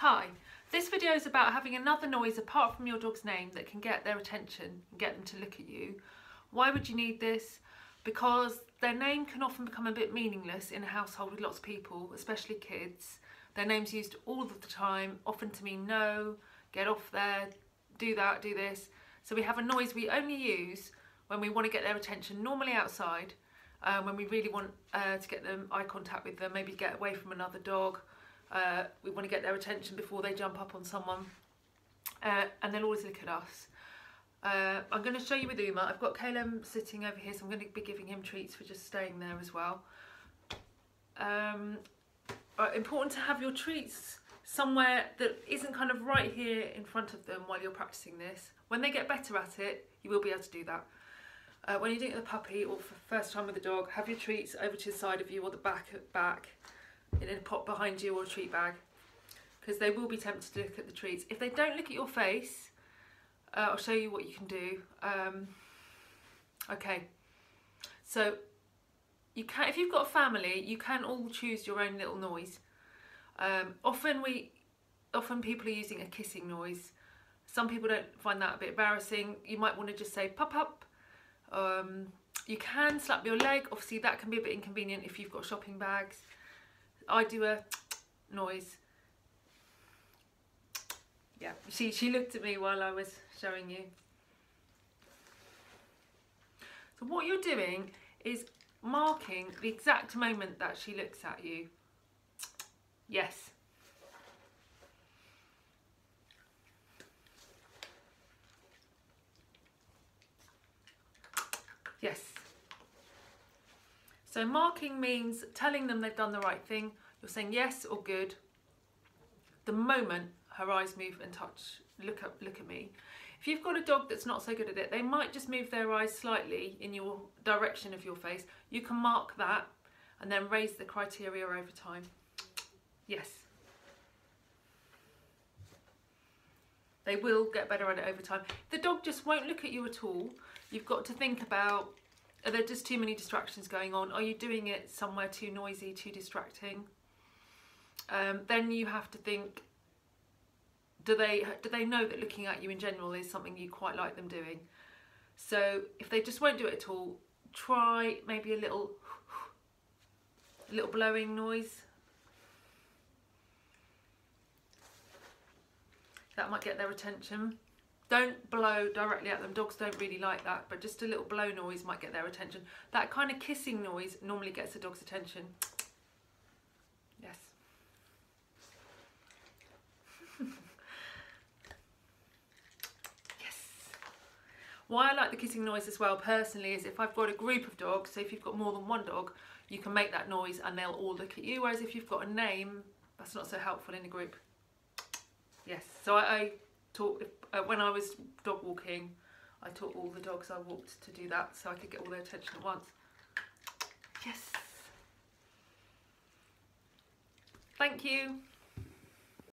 Hi, this video is about having another noise apart from your dog's name that can get their attention and get them to look at you. Why would you need this? Because their name can often become a bit meaningless in a household with lots of people, especially kids. Their name's used all of the time, often to mean no, get off there, do that, do this. So we have a noise we only use when we want to get their attention, normally outside, um, when we really want uh, to get them eye contact with them, maybe get away from another dog, uh, we want to get their attention before they jump up on someone. Uh, and they'll always look at us. Uh, I'm going to show you with Uma. I've got Caleb sitting over here, so I'm going to be giving him treats for just staying there as well. Um, uh, important to have your treats somewhere that isn't kind of right here in front of them while you're practicing this. When they get better at it, you will be able to do that. Uh, when you're doing it with a puppy or for first time with a dog, have your treats over to the side of you or the back back in a pot behind you or a treat bag because they will be tempted to look at the treats. If they don't look at your face, uh, I'll show you what you can do. Um, okay, so you can if you've got a family, you can all choose your own little noise. Um, often we, often people are using a kissing noise. Some people don't find that a bit embarrassing. You might want to just say pop up. Um, you can slap your leg. Obviously that can be a bit inconvenient if you've got shopping bags. I do a noise. Yeah, she, she looked at me while I was showing you. So what you're doing is marking the exact moment that she looks at you. Yes. Yes. So marking means telling them they've done the right thing. You're saying yes or good. The moment her eyes move and touch, look up, look at me. If you've got a dog that's not so good at it, they might just move their eyes slightly in your direction of your face. You can mark that and then raise the criteria over time. Yes. They will get better at it over time. The dog just won't look at you at all. You've got to think about are there just too many distractions going on? Are you doing it somewhere too noisy, too distracting? Um, then you have to think, do they, do they know that looking at you in general is something you quite like them doing? So if they just won't do it at all, try maybe a little, a little blowing noise. That might get their attention. Don't blow directly at them. Dogs don't really like that, but just a little blow noise might get their attention. That kind of kissing noise normally gets a dog's attention. Yes. yes. Why I like the kissing noise as well personally is if I've got a group of dogs, so if you've got more than one dog, you can make that noise and they'll all look at you. Whereas if you've got a name, that's not so helpful in a group. Yes, so I, I uh, when I was dog walking, I taught all the dogs I walked to do that so I could get all their attention at once. Yes. Thank you.